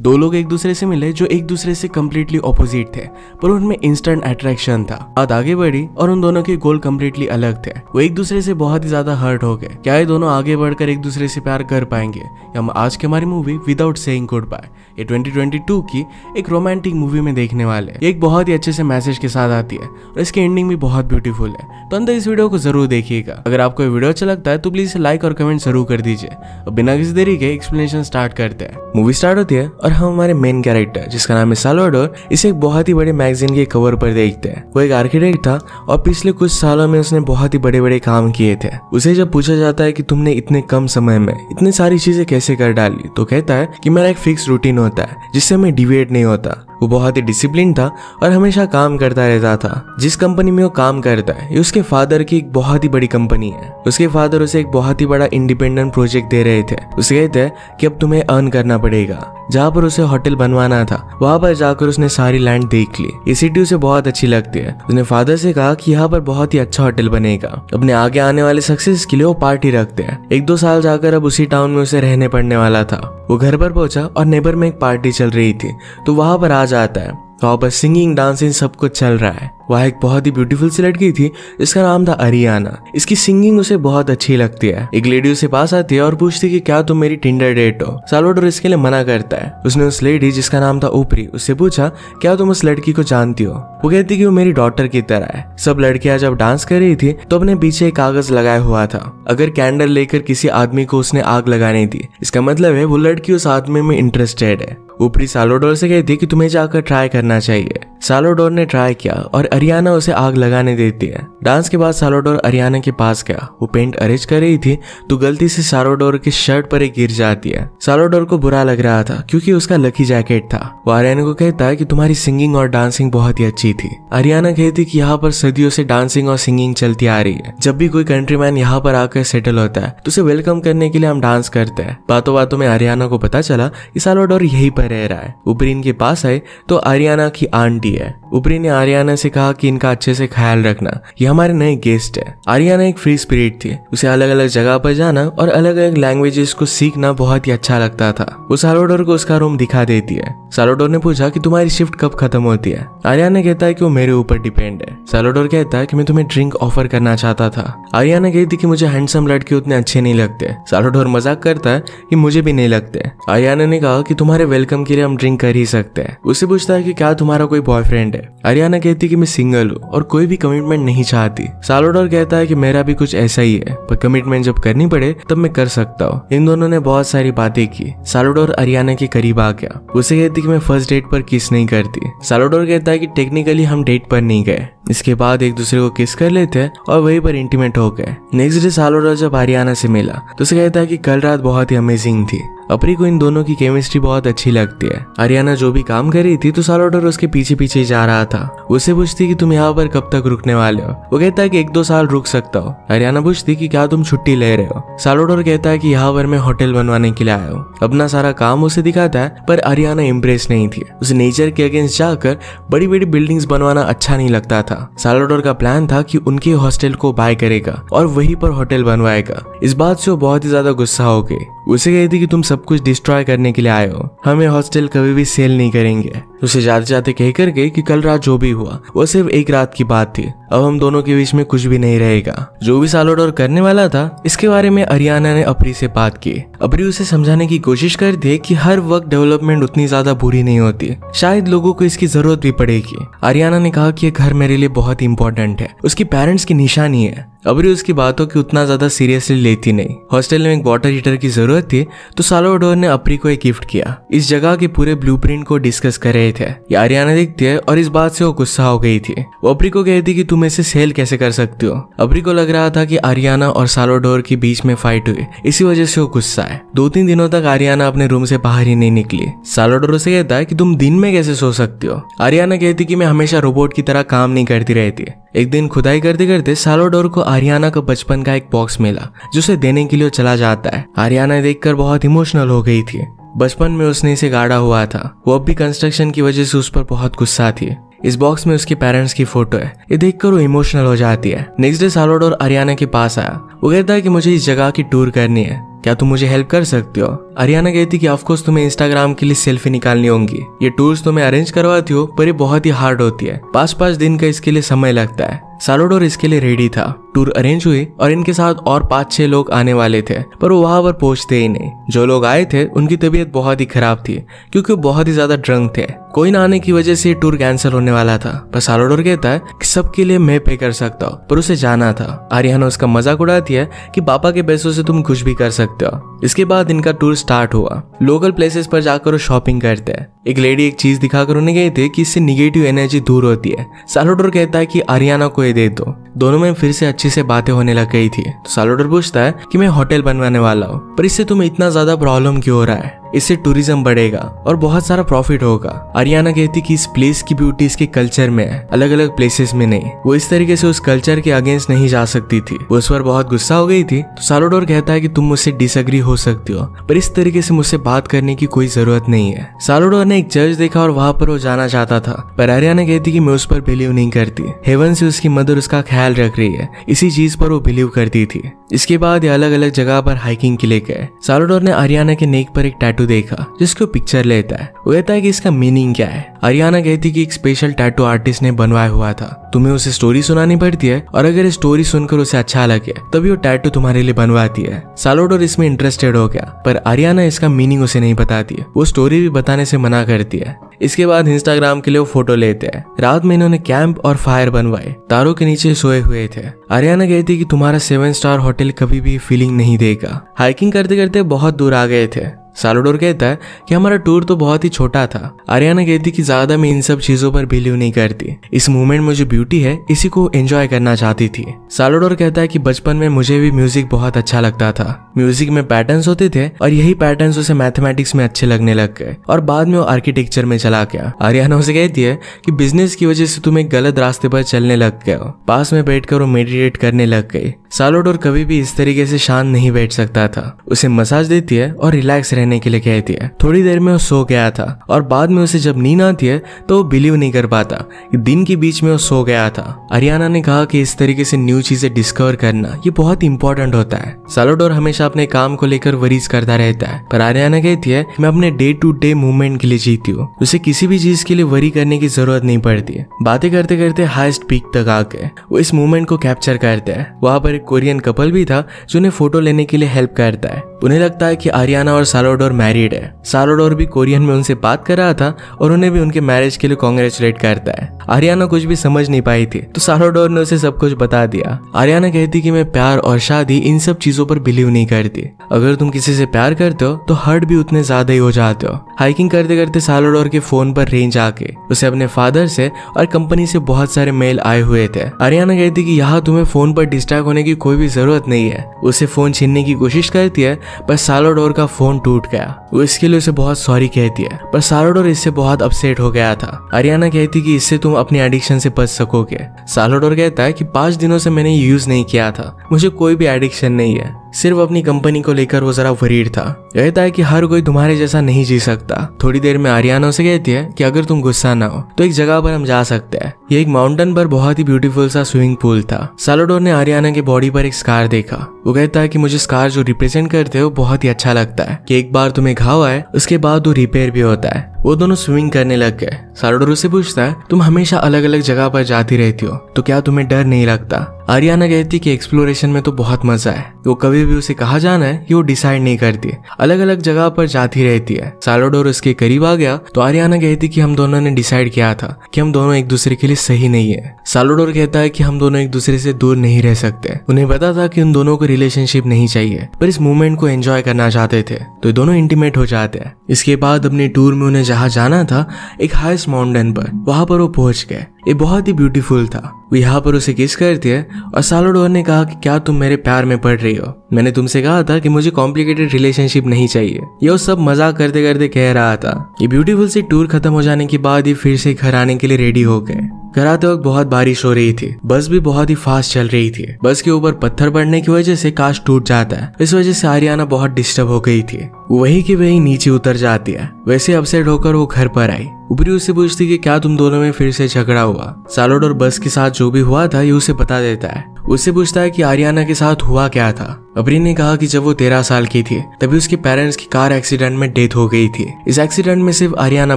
दो लोग एक दूसरे से मिले जो एक दूसरे से कम्प्लीटली ऑपोजिट थे, पर उनमें इंस्टेंट अट्रैक्शन था। बात आगे बढ़ी और उन दोनों के गोल कम्प्लीटली अलग थे। वो एक दूसरे से बहुत ही ज़्यादा हर्ट हो गए। क्या ये दोनों आगे बढ़कर एक दूसरे से प्यार कर पाएँगे? हम आज की हमारी movie without saying good bye ये 2022 की एक रोमांटिक मूवी में देखने वाले ये एक बहुत ही अच्छे से मैसेज के साथ आती है और इसकी एंडिंग भी बहुत ब्यूटीफुल है। तो अंदर इस वीडियो को ज़रूर देखिएगा। अगर आपको ये वीडियो अच्छा लगता है तो प्लीज़ लाइक और कमेंट ज़रूर कर दीजिए। और बिना किसी देरी के एक्सप्लेनेशन स्टार्ट करते हैं। मूवी स्टार्ट होती है और हम हमारे मेन कैरेक्टर जिसका नाम है सालोडोर इसे एक बहुत ही बड़े मैगजीन के कवर पर देखते हैं। वो एक आर्किटेक्ट था और पिछले कुछ सालों में उसने बहुत ही बड़े बड़े काम किए थे। उसे जब पूछा जाता है कि तुमने इतने कम समय में इतनी सारी चीज़ें कैसे कर डाली तो कहता है कि मेरा एक फिक्स रूटीन होता है, जिससे मैं डिवेट नहीं होता। वो बहुत ही डिसिप्लिन था और हमेशा काम करता रहता था। जिस कंपनी में वो काम करता है, ये उसके फादर की एक बहुत ही बड़ी कंपनी है। उसके फादर उसे एक बहुत ही बड़ा इंडिपेंडेंट प्रोजेक्ट दे रहे थे। उसे कहते हैं कि अब तुम्हें अर्न करना पड़ेगा। जहाँ पर उसे होटल बनवाना था, वहाँ पर जाकर उसने सारी लैंड देख ली। ये सिटी उसे बहुत अच्छी लगती है। उसने फादर से कहा कि यहाँ पर बहुत ही अच्छा होटल बनेगा। अपने आगे आने वाले सक्सेस के लिए वो पार्टी रखते हैं। एक दो साल जाकर अब उसी टाउन में उसे रहने पड़ने वाला था। वो घर पर पहुँचा और नेबर में एक पार्टी चल रही थी। तो वहाँ पर आ जाता है। वहाँ पर सिंगिंग डांसिंग सब कुछ चल रहा है। वह एक बहुत ही ब्यूटीफुल सी लड़की थी, जिसका नाम था अरियाना इसकी सिंगिंग उसे बहुत अच्छी लगती है। एक लेडी उसे पास आती है और पूछती कि, क्या तुम मेरी टिंडर डेट हो? सालोडोर इसके लिए मना करता है। उसने उस लेडी जिसका नाम था ऊपरी उससे पूछा, क्या तुम उस लड़की को जानती हो? वो कहती कि वो मेरी डॉटर की तरह है। सब लड़कियाँ जब डांस कर रही थी तो अपने पीछे एक कागज़ लगाया हुआ था। अगर कैंडल लेकर किसी आदमी को उसने आग लगानी थी, इसका मतलब है वो लड़की उस आदमी में इंटरेस्टेड है। ऊपरी सालोडोल से कहती कि तुम्हें जाकर ट्राई करना चाहिए। सालोडोर ने ट्राई किया और अरियाना उसे आग लगाने देती है। डांस के बाद सालोडोर अरियाना के पास गया। वो पेंट अरेंज कर रही थी तो गलती से सालोडोर के शर्ट पर एक गिर जाती है। सालोडोर को बुरा लग रहा था, क्योंकि उसका लकी जैकेट था। वो अरियाना को कहता है कि तुम्हारी सिंगिंग और डांसिंग बहुत ही अच्छी थी। अरियाना कहती कि यहाँ पर सदियों से डांसिंग और सिंगिंग चलती आ रही है। जब भी कोई कंट्री मैन यहाँ पर आकर सेटल होता है तो उसे वेलकम करने के लिए हम डांस करते हैं। बातों बातों में अरियाना को पता चला कि सालोडोर यही पर रह रहा है। ऊपरी इनके पास आए तो अरियाना की आंटी है। ऊपरी ने आर्याना से कहा कि इनका अच्छे से ख्याल रखना। ये हमारे नए गेस्ट है। आर्याना एक फ्री स्पिरिट थी। उसे अलग अलग जगह पर जाना और अलग अलग लैंग्वेजेस को सीखना बहुत ही अच्छा लगता था। वो सालोडोर को उसका रूम दिखा देती है। सालोडोर ने पूछा कि तुम्हारी शिफ्ट कब खत्म होती है? आर्याना कहता है कि वो मेरे ऊपर डिपेंड है। सालोडोर कहता है कि मैं तुम्हें ड्रिंक ऑफ़र करना चाहता था। आर्याना कहती कि मुझे हैंडसम लड़के उतने अच्छे नहीं लगते। सालोडोर मज़ाक करता है कि मुझे भी नहीं लगते। आर्याना ने कहा कि तुम्हारे वेलकम के लिए हम ड्रिंक कर ही सकते हैं। उसे पूछता है कि क्या तुम्हारा कोई बॉयफ्रेंड है। अरियाना कहती कि मैं सिंगल हूँ और कोई भी कमिटमेंट नहीं चाहती। सालोडोर कहता है कि मेरा भी कुछ ऐसा ही है, पर कमिटमेंट जब करनी पड़े, तब मैं कर सकता हूँ। इन दोनों ने बहुत सारी बातें की। सालोडोर अरियाना के करीब आ गया। उसे कहती कि मैं फ़र्स्ट डेट पर किस नहीं करती। सालोडोर कहता है कि टेक्निकली हम डेट पर नहीं गए। इसके बाद एक दूसरे को किस कर लेते हैं और वहीं पर इंटीमेट हो गए। नेक्स्ट डे सालोडोर जब हरियाणा से मिला तो उसे कहता है कि कल रात बहुत ही अमेजिंग थी। अपरी को इन दोनों की केमिस्ट्री बहुत अच्छी लगती है। हरियाणा जो भी काम कर रही थी तो सालोडोर उसके पीछे पीछे जा रहा था। उसे पूछती कि तुम यहाँ पर कब तक रुकने वाले हो? वो कहता है कि एक दो साल रुक सकता हो। अरियाना पूछती कि क्या तुम छुट्टी ले रहे हो? सालोडोर कहता है कि यहाँ पर मैं होटल बनवाने के लिए आया हूँ। अपना सारा काम उसे दिखाता है, पर हरियाणा इम्प्रेस नहीं थी। उसे नेचर के अगेंस्ट जाकर बड़ी बड़ी बिल्डिंग्स बनवाना अच्छा नहीं लगता था। सालोडोर का प्लान था कि उनके हॉस्टल को बाय करेगा और वहीं पर होटल बनवाएगा। इस बात से वो बहुत ही ज़्यादा गुस्सा हो गई उसे कहती कि तुम सब कुछ डिस्ट्रॉय करने के लिए आए हो। हमें हॉस्टल कभी भी सेल नहीं करेंगे। उसे जाते जाते कह कर गए कि कल रात जो भी हुआ, वो सिर्फ़ एक रात की बात थी। अब हम दोनों के बीच में कुछ भी नहीं रहेगा। जो भी सालोडोर करने वाला था, इसके बारे में अरियाना ने अपरी से बात की। अपरी उसे समझाने की कोशिश कर दी कि हर वक्त डेवलपमेंट उतनी ज़्यादा बुरी नहीं होती। शायद लोगों को इसकी ज़रूरत भी पड़ेगी। अरियाना ने कहा कि ये घर मेरे लिए बहुत इंपॉर्टेंट है। उसकी पेरेंट्स की निशानी है। अबरी उसकी बातों की उतना ज़्यादा सीरियसली लेती नहीं। हॉस्टल में एक वाटर हीटर की ज़रूरत थी तो सालोडोर ने अपरी को एक गिफ्ट किया। इस जगह के पूरे ब्लूप्रिंट को डिस्कस कर रहे थे। ये आरियाना देखती है और इस बात से वो गुस्सा हो गई थी। वो अपरी को कहती कि तुम इसे सेल कैसे कर सकती हो? अपरी को लग रहा था कि आरियाना और सालोडोर के बीच में फाइट हुई। इसी वजह से वो गुस्सा है। दो तीन दिनों तक आरियाना अपने रूम से बाहर ही नहीं निकली। सालोडोर से कहता है कि तुम दिन में कैसे सो सकती हो? आरियाना कहती कि मैं हमेशा रोबोट की तरह काम नहीं करती रहती। एक दिन खुदाई करते करते सालोडोर को आरियाना का बचपन का एक बॉक्स मिला जिसे देने के लिए चला जाता है। आरियाना देखकर बहुत इमोशनल हो गई थी। बचपन में उसने इसे गाड़ा हुआ था। वो अब भी कंस्ट्रक्शन की वजह से उस पर बहुत गुस्सा थी। इस बॉक्स में उसके पेरेंट्स की फ़ोटो है। ये देखकर वो इमोशनल हो जाती है। नेक्स्ट डे सालोडोर अरियाना के पास आया। वो कहता है कि मुझे इस जगह की टूर करनी है। क्या तुम मुझे हेल्प कर सकते हो? अरियाना कहती कि ऑफकोर्स तुम्हें इंस्टाग्राम के लिए सेल्फी निकालनी होंगी। ये टूर्स तुम्हें अरेंज करवाती हो, पर ये बहुत ही हार्ड होती है। पाँच पाँच दिन का इसके लिए समय लगता है। सालोडोर इसके लिए रेडी था। टूर अरेंज हुई और इनके साथ और पाँच छह लोग आने वाले थे, पर वो वहाँ पर पहुँचते ही नहीं। जो लोग आए थे, उनकी तबीयत बहुत ही खराब थी, क्योंकि वो बहुत ही ज़्यादा ड्रंक थे। कोई ना आने की वजह से टूर कैंसिल होने वाला था, पर सालोडोर कहता है कि सबके लिए मैं पे कर सकता हूँ, पर उसे जाना था। आर्याना उसका मज़ाक उड़ाती है कि पापा के पैसों से तुम कुछ भी कर सकते हो। इसके बाद इनका टूर स्टार्ट हुआ। लोकल प्लेसेस पर जाकर वो शॉपिंग करते हैं। एक लेडी एक चीज़ दिखाकर उन्हें गए थे कि इससे निगेटिव एनर्जी दूर होती है। सालोडोर कहता है कि आर्याना को ये दे दो। दोनों में फिर से अच्छी से बातें होने लग गई थी। तो सालोडर पूछता है कि मैं होटल बनवाने वाला हूँ, पर इससे तुम्हें इतना ज़्यादा प्रॉब्लम क्यों हो रहा है? इससे टूरिज़्म बढ़ेगा और बहुत सारा प्रॉफिट होगा। अरियाना कहती कि इस प्लेस की ब्यूटी इसके कल्चर में है अलग अलग प्लेसेस में नहीं। वो इस तरीके से उस कल्चर के अगेंस्ट नहीं जा सकती थी। वो उस पर बहुत गुस्सा हो गई थी। तो सालोडोर कहता है कि तुम मुझसे डिसएग्री हो सकती हो, पर इस तरीके से मुझसे बात करने की कोई ज़रूरत नहीं है। सालोडोर ने एक चर्च देखा और वहाँ पर वो जाना चाहता था, पर अरियाना कहती कि मैं उस पर बिलीव नहीं करती। हेवन से उसकी मदर उसका ख्याल रख रही है। इसी चीज़ पर वो बिलीव करती थी। इसके बाद ये अलग अलग जगह पर हाइकिंग के लिए गए। सालोडोर ने अरियाना के नेक पर एक टैटू देखा, जिसको पिक्चर लेता है। वो कहता है कि इसका मीनिंग क्या है? अरियाना कहती कि एक स्पेशल टैटू आर्टिस्ट ने बनवाया हुआ था। तुम्हें उसे स्टोरी सुनानी पड़ती है, और अगर स्टोरी सुनकर उसे अच्छा लगे, तभी वो टैटू तुम्हारे लिए बनवाती है। सालोडोर इसमें इंटरेस्टेड हो गया, पर अरियाना इसका मीनिंग उसे नहीं बताती वो स्टोरी भी बताने से मना करती है। इसके बाद इंस्टाग्राम के लिए वो फ़ोटो लेते हैं। रात में इन्होंने कैंप और फायर बनवाए। तारों के नीचे सोए हुए थे। अरियाना कहती कि तुम्हारा सेवन स्टार होटल कभी भी फीलिंग नहीं देगा। हाइकिंग करते करते बहुत दूर आ गए थे। सालोडोर कहता है कि हमारा टूर तो बहुत ही छोटा था। आर्याना कहती कि ज़्यादा मैं इन सब चीज़ों पर बिलीव नहीं करती। इस मूवमेंट में जो ब्यूटी है, इसी को एंजॉय करना चाहती थी। सालोडोर कहता है कि बचपन में मुझे भी म्यूज़िक बहुत अच्छा लगता था। म्यूज़िक में पैटर्न्स होते थे और यही पैटर्न्स उसे मैथमेटिक्स में अच्छे लगने लग गए और बाद में वो आर्किटेक्चर में चला गया। आर्याना उसे कहती है कि बिज़नेस की वजह से तुम एक गलत रास्ते पर चलने लग गए हो। पास में बैठकर वो मेडिटेट करने लग गई। सालोडोर कभी भी इस तरीके से शांत नहीं बैठ सकता था। उसे मसाज देती है और रिलैक्स रहने के लिए कहती है। थोड़ी देर में वो सो गया था और बाद में उसे जब नींद आती है तो वो बिलीव नहीं कर पाता कि दिन के बीच में वो सो गया था। अरियाना ने कहा कि इस तरीके से न्यू चीज़ें डिस्कवर करना, ये बहुत इंपॉर्टेंट होता है। सालोडोर हमेशा अपने काम को लेकर वरीज करता रहता है। पर आर्याना कहती है, मैं अपने डे टू डे मूवमेंट के लिए जीती हूँ। उसे किसी भी चीज़ के लिए वरी करने की ज़रूरत नहीं पड़ती बातें करते करते हाइस्ट पीक तक आ गए। वो इस मूवमेंट को कैप्चर करते हैं। वहाँ पर एक कोरियन कपल भी था, जो उन्हें फ़ोटो लेने के लिए हेल्प करता है। उन्हें लगता है कि आरियाना और सालोडोर मैरिड है। सालोडोर भी कोरियन में उनसे बात कर रहा था और उन्हें भी उनके मैरिज के लिए कॉन्ग्रेचुलेट करता है। आरियाना कुछ भी समझ नहीं पाई थी तो सालोडोर ने उसे सब कुछ बता दिया। आरियाना कहती कि मैं प्यार और शादी इन सब चीज़ों पर बिलीव नहीं करती। अगर तुम किसी से प्यार करते हो तो हर्ट भी उतने ज़्यादा ही हो जाते हो। हाइकिंग करते करते सालोडोर के फ़ोन पर रेंज आके, उसे अपने फादर से और कंपनी से बहुत सारे मेल आए हुए थे। आरियाना कहती कि यहाँ तुम्हें फ़ोन पर डिस्ट्रैक्ट होने की कोई भी ज़रूरत नहीं है। उसे फ़ोन छीनने की कोशिश करती है पर सालोडोर का फ़ोन टूट गया। वो इसके लिए उसे बहुत सॉरी कहती है। पर सालोडोर इससे बहुत अपसेट हो गया था। हरियाणा कहती कि इससे तुम अपनी एडिक्शन से बच सकोगे। सालोडोर कहता है कि पाँच दिनों से मैंने यूज़ नहीं किया था। मुझे कोई भी एडिक्शन नहीं है। सिर्फ़ अपनी कंपनी को लेकर वो जरा वरीड था। कहता है कि हर कोई तुम्हारे जैसा नहीं जी सकता। थोड़ी देर में आर्याना से कहती है कि अगर तुम गुस्सा ना हो तो एक जगह पर हम जा सकते हैं। ये एक माउंटेन पर बहुत ही ब्यूटीफुल सा स्विमिंग पूल था। सालोडोर ने आर्याना के बॉडी पर एक स्कार देखा। वो कहता है कि मुझे स्कार जो रिप्रेजेंट करते हो बहुत ही अच्छा लगता है कि एक बार तुम्हें घाव आए, उसके बाद वो रिपेयर भी होता है। वो दोनों स्विमिंग करने लग गए। सालोडोर से पूछता है तुम हमेशा अलग अलग जगह पर जाती रहती हो तो क्या तुम्हें डर नहीं लगता? आर्याना कहती कि एक्सप्लोरेशन में तो बहुत मज़ा है। वो कभी भी उसे कहा जाना है कि वो डिसाइड नहीं करती। अलग अलग जगह पर जाती रहती है। सालोडोर उसके करीब आ गया तो आर्याना कहती कि हम दोनों ने डिसाइड किया था कि हम दोनों एक दूसरे के लिए सही नहीं है। सालोडोर कहता है कि हम दोनों एक दूसरे से दूर नहीं रह सकते। उन्हें पता था कि उन दोनों को रिलेशनशिप नहीं चाहिए, पर इस मूवमेंट को एंजॉय करना चाहते थे तो दोनों इंटीमेट हो जाते हैं। इसके बाद अपने टूर में उन्हें जहाँ जाना था एक हाइस्ट माउंटेन पर वहाँ पर वो पहुँच गए। ये बहुत ही ब्यूटीफुल था। वो यहाँ पर उसे किस करती है और सालोडोर ने कहा कि क्या तुम मेरे प्यार में पड़ रही हो? मैंने तुमसे कहा था कि मुझे कॉम्प्लिकेटेड रिलेशनशिप नहीं चाहिए। ये वो सब मज़ाक करते करते कह रहा था। ये ब्यूटीफुल सी टूर खत्म हो जाने के बाद ये फिर से घर आने के लिए रेडी हो गए। घर आते वक्त बहुत बारिश हो रही थी। बस भी बहुत ही फास्ट चल रही थी। बस के ऊपर पत्थर पड़ने की वजह से काश टूट जाता। है इस वजह से आरियाना बहुत डिस्टर्ब हो गई थी। वही की वही नीचे उतर जाती है। वैसे अपसेट होकर वो घर पर आई। ऊपरी उससे पूछती कि क्या तुम दोनों में फिर से झगड़ा हुआ? सालोड और बस के साथ जो भी हुआ था, ये उसे बता देता है। उससे पूछता है कि आरियाना के साथ हुआ क्या था। अबरी ने कहा कि जब वो तेरह साल की थी, तभी उसके पेरेंट्स की कार एक्सीडेंट में डेथ हो गई थी। इस एक्सीडेंट में सिर्फ़ आरियाना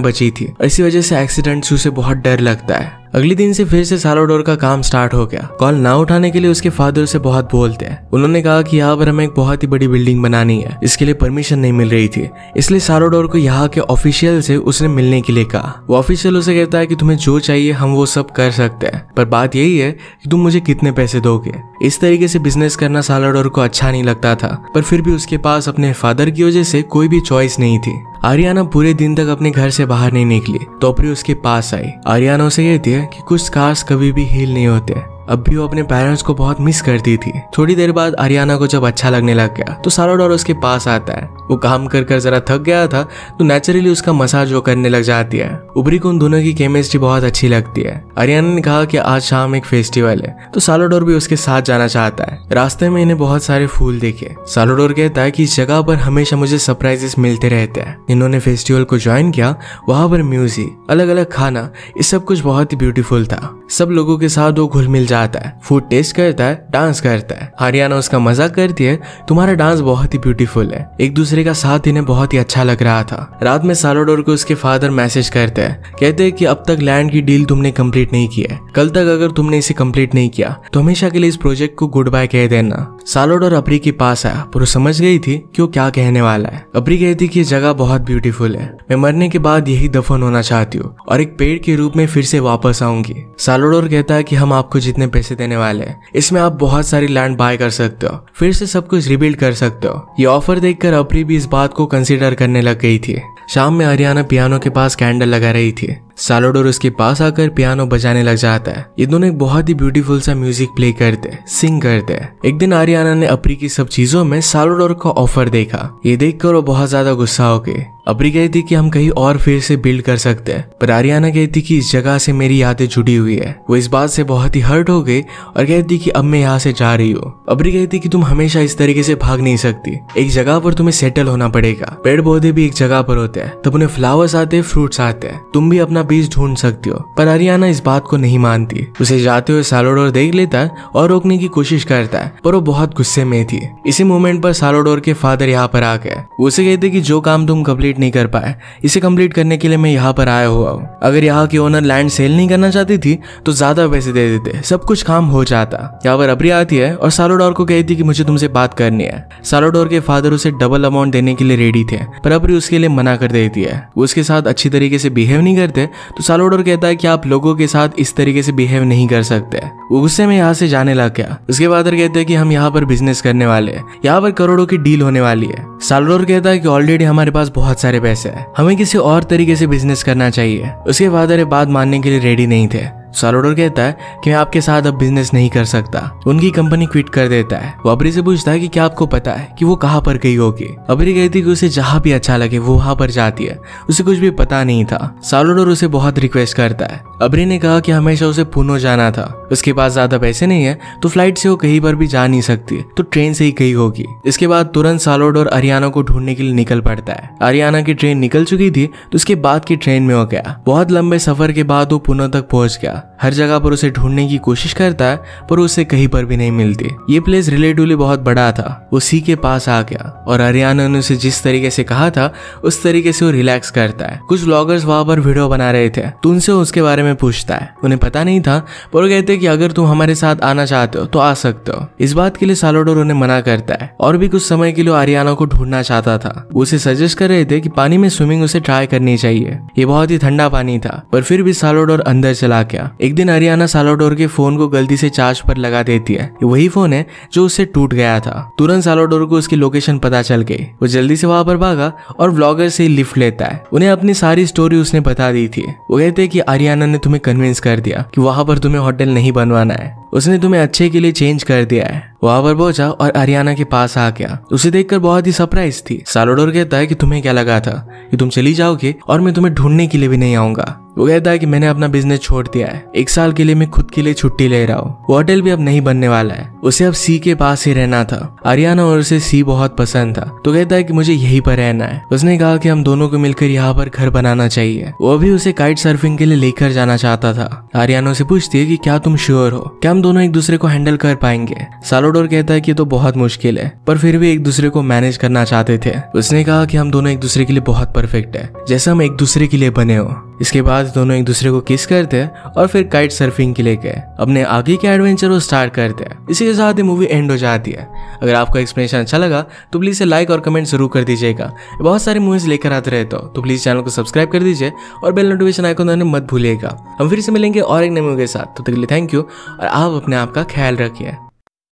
बची थी और इसी वजह से एक्सीडेंट से उसे बहुत डर लगता है। अगले दिन से फिर से सालोडोर का काम स्टार्ट हो गया। कॉल ना उठाने के लिए उसके फादर से बहुत बोलते हैं। उन्होंने कहा कि यहाँ पर हमें एक बहुत ही बड़ी बिल्डिंग बनानी है। इसके लिए परमिशन नहीं मिल रही थी। इसलिए सालोडोर को यहाँ के ऑफिशियल से उसने मिलने के लिए कहा। वो ऑफिशियल उसे कहता है कि तुम्हें जो चाहिए हम वो सब कर सकते हैं। पर बात यही है कि तुम मुझे कितने पैसे दोगे। इस तरीके से बिज़नेस करना सालाडोर को अच्छा नहीं लगता था, पर फिर भी उसके पास अपने फादर की वजह से कोई भी चॉइस नहीं थी। आरियाना पूरे दिन तक अपने घर से बाहर नहीं निकली टोपरी उसके पास आई। आरियाना उसे यह है कि कुछ कार्स कभी भी हील नहीं होते। अब भी वो अपने पेरेंट्स को बहुत मिस करती थी। थोड़ी देर बाद आरियाना को जब अच्छा लगने लग गया तो सालोडोर उसके पास आता है। वो काम कर कर जरा थक गया था तो नेचुरली उसका मसाज वो करने लग जाती है। उबरी को उन दोनों की केमिस्ट्री बहुत अच्छी लगती है। आरियाना ने कहा कि आज शाम एक फेस्टिवल है तो सालोडोर भी उसके साथ जाना चाहता है। रास्ते में इन्हें बहुत सारे फूल देखे। सालोडोर कहता है कि इस जगह पर हमेशा मुझे सरप्राइजेस मिलते रहते हैं। इन्होंने फेस्टिवल को ज्वाइन किया, वहाँ पर म्यूज़िक अलग अलग खाना, ये सब कुछ बहुत ही ब्यूटीफुल था। सब लोगों के साथ वो घुल मिल जाता है फ़ूड टेस्ट करता है डांस करता है। हरियाणा उसका मज़ाक करती है, तुम्हारा डांस बहुत ही ब्यूटीफुल है। एक दूसरे का साथ इन्हें बहुत ही अच्छा लग रहा था। रात में सालोडोर को उसके फादर मैसेज करते हैं। कहते हैं कि अब तक लैंड की डील तुमने कंप्लीट नहीं की है। कल तक अगर तुमने इसे कंप्लीट नहीं किया तो हमेशा के लिए इस प्रोजेक्ट को गुड बाय कह देना। सालोडोर अपरी के पास आया, पर समझ गई थी कि वो क्या कहने वाला है। अपरी कहती कि ये जगह बहुत ब्यूटीफुल है। मैं मरने के बाद यही दफन होना चाहती हूँ, और एक पेड़ के रूप में फिर से वापस आऊँगी। सालोडोर कहता है कि हम आपको जितने पैसे देने वाले हैं, इसमें आप बहुत सारी लैंड बाय कर सकते हो, फिर से सब कुछ रिबिल्ड कर सकते हो। ये ऑफ़र देखकर अपरी भी इस बात को कंसिडर करने लग गई थी। शाम में हरियाणा पियानो के पास कैंडल लगा रही थी। सालोडोर उसके पास आकर पियानो बजाने लग जाता है। ये दोनों एक बहुत ही ब्यूटीफुल सा म्यूज़िक प्ले करते सिंग करते एक दिन आरियाना ने अपरी की सब चीज़ों में सालोडोर का ऑफ़र देखा। ये देखकर वो बहुत ज़्यादा गुस्सा हो गए। अपरी कहती थी कि हम कहीं और फिर से बिल्ड कर सकते हैं। पर आरियाना कहती कि इस जगह से मेरी यादें जुड़ी हुई है। वो इस बात से बहुत ही हर्ट हो गई और कहती कि अब मैं यहाँ से जा रही हूँ। अबरी कहती कि तुम हमेशा इस तरीके से भाग नहीं सकती। एक जगह पर तुम्हें सेटल होना पड़ेगा। पेड़ पौधे भी एक जगह पर होते हैं। तब उन्हें फ्लावर्स आते हैं फ्रूट्स आते हैं। तुम भी अपना बीज ढूंढ सकती हो, पर अरियाना इस बात को नहीं मानती। उसे जाते हुए सालोडोर देख लेता और रोकने की कोशिश करता है, पर वो बहुत गुस्से में थी। इसी मोमेंट पर सालोडोर के फादर यहाँ पर आ गए। उसे कहते कि जो काम तुम कंप्लीट नहीं कर पाए, इसे कंप्लीट करने के लिए मैं यहाँ पर आया हुआ हूँ। अगर यहाँ की ओनर लैंड सेल नहीं करना चाहती थी तो ज़्यादा पैसे दे देते, सब कुछ काम हो जाता। यहाँ पर अबरी आती है और सालोडोर को कहती कि मुझे तुमसे बात करनी है। सालोडोर के फादर उसे डबल अमाउंट देने के लिए रेडी थे, पर अबरी उसके लिए मना कर देती है। वो उसके साथ अच्छी तरीके से बिहेव नहीं करते तो सालोडोर कहता है कि आप लोगों के साथ इस तरीके से बिहेव नहीं कर सकते। वो गुस्से में यहाँ से जाने लग गया उसके बाद कहते हैं कि हम यहाँ पर बिज़नेस करने वाले हैं। यहाँ पर करोड़ों की डील होने वाली है। सालोडोर कहता है कि ऑलरेडी हमारे पास बहुत सारे पैसे है। हमें किसी और तरीके से बिज़नेस करना चाहिए। उसके फादर बात मानने के लिए रेडी नहीं थे। सालोडोर कहता है कि मैं आपके साथ अब बिज़नेस नहीं कर सकता। उनकी कंपनी क्विट कर देता है। वो अबरी से पूछता है कि क्या आपको पता है कि वो कहाँ पर गई होगी? अबरी कहती है कि उसे जहाँ भी अच्छा लगे, वो वहाँ पर जाती है। उसे कुछ भी पता नहीं था। सालोडोर उसे बहुत रिक्वेस्ट करता है। अबरी ने कहा कि हमेशा उसे पुनो जाना था। उसके पास ज़्यादा पैसे नहीं है तो फ़्लाइट से वो कहीं पर भी जा नहीं सकती। तो ट्रेन से ही गई होगी। इसके बाद तुरंत सालोडोर अरियाना को ढूँढने के लिए निकल पड़ता है। अरियाना की ट्रेन निकल चुकी थी तो उसके बाद की ट्रेन में हो गया। बहुत लंबे सफ़र के बाद वो पुनो तक पहुँच गया। adalah हर जगह पर उसे ढूँढने की कोशिश करता है पर उसे कहीं पर भी नहीं मिलती। ये प्लेस रिलेटिवली बहुत बड़ा था। वो सी के पास आ गया, और हरियाणा ने उसे जिस तरीके से कहा था, उस तरीके से वो रिलैक्स करता है। कुछ ब्लॉगर्स वहाँ पर वीडियो बना रहे थे। तो उनसे उसके बारे में पूछता है। उन्हें पता नहीं था, पर वो कहते कि अगर तुम हमारे साथ आना चाहते हो तो आ सकते हो। इस बात के लिए सालोडोर उन्हें मना करता है। और भी कुछ समय के लिए आरियाना को ढूंढना चाहता था। उसे सजेस्ट कर रहे थे कि पानी में स्विमिंग उसे ट्राई करनी चाहिए। ये बहुत ही ठंडा पानी था, पर फिर भी सालोडोर अंदर चला गया। एक दिन अरियाना सालोडोर के फ़ोन को गलती से चार्ज पर लगा देती है। वही फ़ोन है जो उससे टूट गया था। तुरंत सालोडोर को उसकी लोकेशन पता चल गई। वो जल्दी से वहाँ पर भागा और ब्लॉगर से लिफ्ट लेता है। उन्हें अपनी सारी स्टोरी उसने बता दी थी। वो कहते कि हरियाणा ने तुम्हें कन्विंस कर दिया कि वहाँ पर तुम्हें होटल नहीं बनवाना है। उसने तुम्हें अच्छे के लिए चेंज कर दिया है। वहाँ पर पहुँचा और अरियाना के पास आ गया। उसे देखकर बहुत ही सरप्राइज़ थी। सालोडोर कहता है कि तुम्हें क्या लगा था कि तुम चली जाओगे और मैं तुम्हें ढूँढने के लिए भी नहीं आऊँगा। वो कहता है कि मैंने अपना बिज़नेस छोड़ दिया है। एक साल के लिए मैं खुद के लिए छुट्टी ले रहा हूँ। होटल भी अब नहीं बनने वाला है। उसे अब सी के पास ही रहना था। अरियाना और उसे सी बहुत पसंद था। तो कहता है कि मुझे यहीं पर रहना है। उसने कहा कि हम दोनों को मिलकर यहाँ पर घर बनाना चाहिए। वो भी उसे काइट सर्फिंग के लिए लेकर जाना चाहता था। आरियाना से पूछती है कि क्या तुम श्योर हो? क्या दोनों एक दूसरे को हैंडल कर पाएँगे। सालोडोर कहता है कि तो बहुत मुश्किल है, पर फिर भी एक दूसरे को मैनेज करना चाहते थे। उसने कहा कि हम दोनों एक दूसरे के लिए बहुत परफेक्ट है, जैसे हम एक दूसरे के लिए बने हो। इसके बाद दोनों एक दूसरे को किस करते और फिर काइट सर्फिंग के लिए गए। अपने आगे के एडवेंचर को स्टार्ट करते हैं। इसी के साथ ही मूवी एंड हो जाती है। अगर आपको एक्सप्लेनेशन अच्छा लगा तो प्लीज़ इसे लाइक और कमेंट ज़रूर कर दीजिएगा। बहुत सारी मूवीज़ लेकर आते रहते हो तो प्लीज़ चैनल को सब्सक्राइब कर दीजिए और बेल नोटिफिकेशन आइकन मत भूलिएगा। हम फिर से मिलेंगे और एक नए मूवी के साथ। तो तक थैंक यू और आप अपने आप का ख्याल रखिए।